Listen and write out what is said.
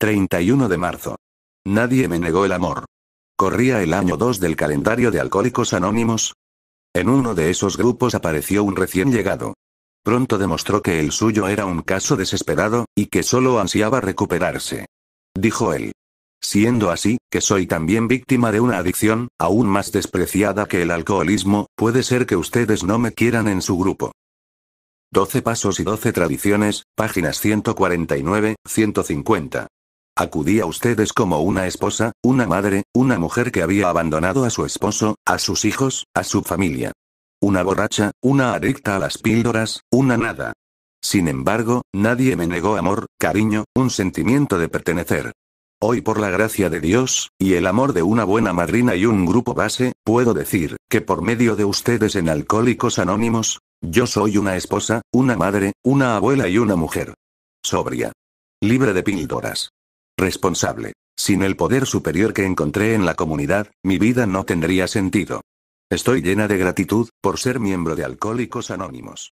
31 de marzo. Nadie me negó el amor. Corría el año 2 del calendario de Alcohólicos Anónimos. En uno de esos grupos apareció un recién llegado. Pronto demostró que el suyo era un caso desesperado, y que solo ansiaba recuperarse. Dijo él. Siendo así, que soy también víctima de una adicción, aún más despreciada que el alcoholismo, puede ser que ustedes no me quieran en su grupo. 12 Pasos y 12 Tradiciones, páginas 149, 150. Acudí a ustedes como una esposa, una madre, una mujer que había abandonado a su esposo, a sus hijos, a su familia. Una borracha, una adicta a las píldoras, una nada. Sin embargo, nadie me negó amor, cariño, un sentimiento de pertenecer. Hoy por la gracia de Dios, y el amor de una buena madrina y un grupo base, puedo decir, que por medio de ustedes en Alcohólicos Anónimos, yo soy una esposa, una madre, una abuela y una mujer. Sobria. Libre de píldoras. Responsable. Sin el poder superior que encontré en la comunidad, mi vida no tendría sentido. Estoy llena de gratitud, por ser miembro de Alcohólicos Anónimos.